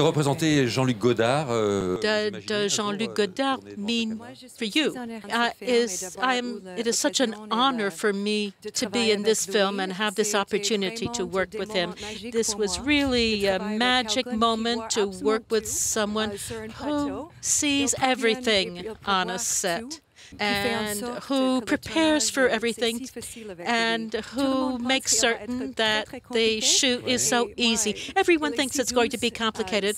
que représentait Jean-Luc Godard euh, Did Jean-Luc Godard mean for you? Uh, is I am. It is such an honor for me to be in this film and have this opportunity to work with him. This was really a magic moment to work with someone who sees everything on a set and who prepares for everything and who makes certain that the shoot is so easy. Everyone thinks it's going to be complicated,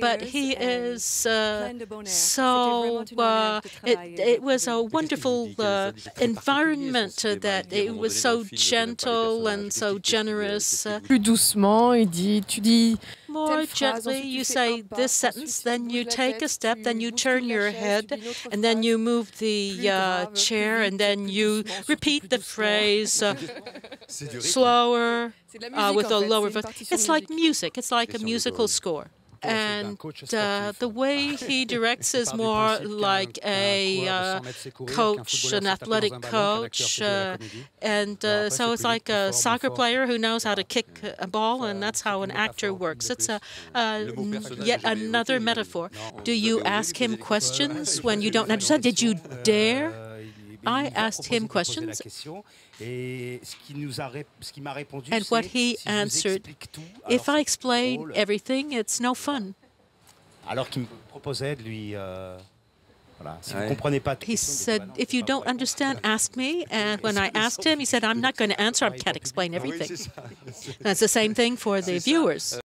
but he is uh, so. Uh, it, it, was a wonderful uh, environment that it was so gentle and so generous. Plus doucement, il dit, tu dis more gently, you say this sentence, then you take a step, then you turn your head, and then you move the uh, chair, and then you repeat the phrase uh, slower uh, with a lower voice. It's like music, it's like a musical score and uh, the way he directs is more like a uh, coach, an athletic coach, uh, and uh, so it's like a soccer player who knows how to kick a ball, and that's how an actor works. It's a, yet another metaphor. Do you ask him questions when you don't understand? Did you dare? I asked him questions. And what he answered, if I explain everything, it's no fun. Alors qu'il me proposait de lui he said, if you don't understand, ask me. And when I asked him, he said, I'm not going to answer. I can't explain everything. That's the same thing for the viewers.